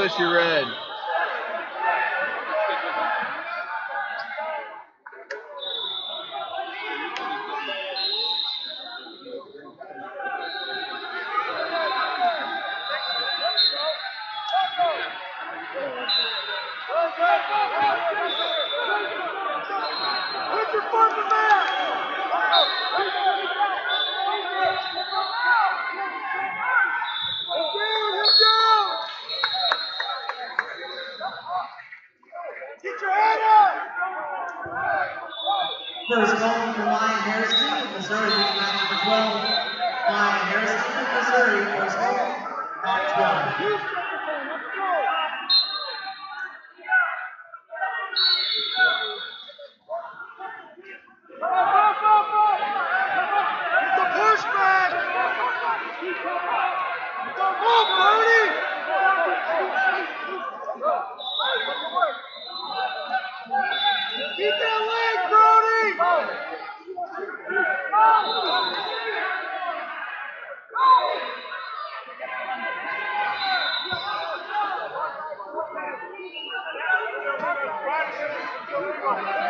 Bush, you're red. Put your First call for Ryan Harrison of Missouri, mat number 12. Ryan Harrison of Missouri, first call, mat 12. Houston, let's go! Up, up! Get the push Thank you.